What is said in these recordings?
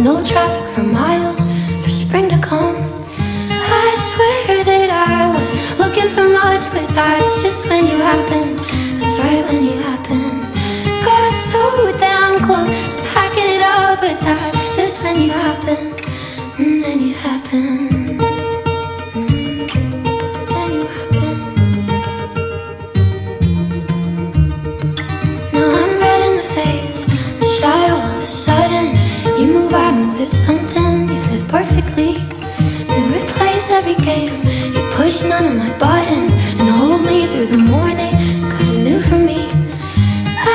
no traffic for miles move, I move, it's something you fit perfectly. You replace every game, you push none of my buttons and hold me through the morning. Kinda new for me.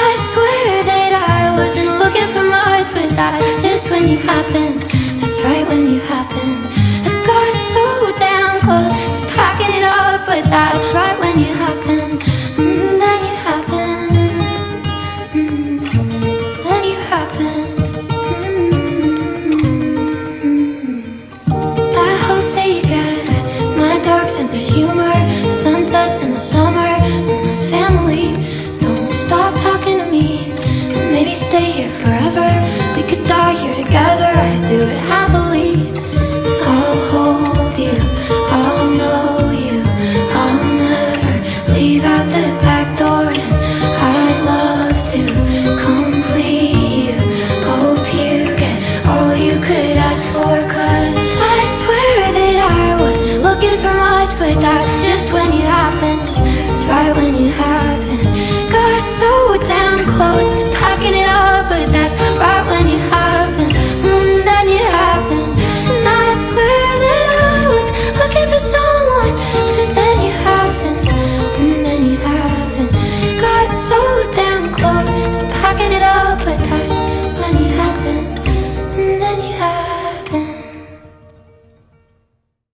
I swear that I wasn't looking for much, but that's just when you happen. That's right when you happen. summer, sunsets in the summer. despertar.